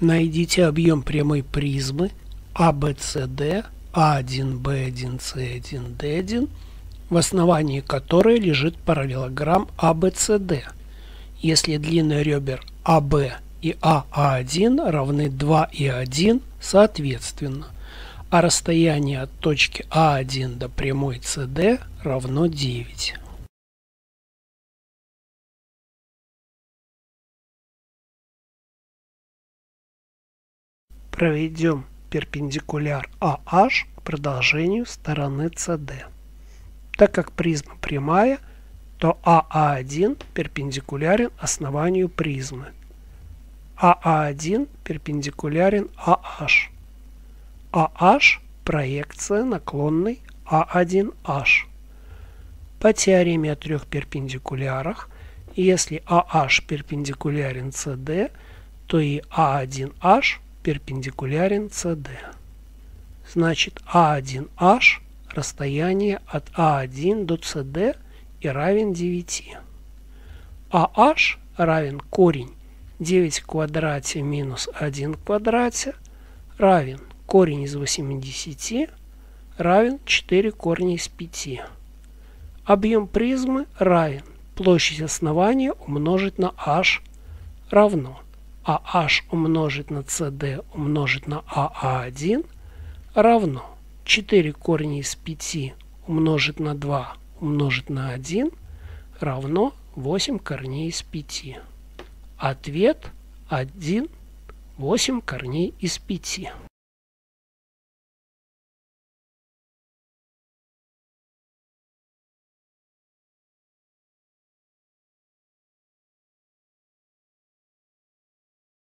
Найдите объем прямой призмы ABCD A1, B1, C1, D1, в основании которой лежит параллелограмм ABCD. Если длины ребер AB и AA1 равны 2 и 1 соответственно, а расстояние от точки А1 до прямой CD равно 9. Проведем перпендикуляр AH к продолжению стороны CD. Так как призма прямая, то АА1 перпендикулярен основанию призмы. АА1 перпендикулярен AH. AH – проекция наклонной А1H. По теореме о трех перпендикулярах, если AH перпендикулярен CD, то и А1H перпендикулярен CD. Значит, А1H расстояние от А1 до CD и равен 9. AH равен корень 9 в квадрате минус 1 в квадрате равен корень из 80 равен 4 корня из 5. Объем призмы равен площадь основания умножить на h равно а h умножить на cd умножить на aa1 равно 4 корня из 5 умножить на 2 умножить на 1 равно 8 корней из 5. Ответ 1, 8 корней из 5.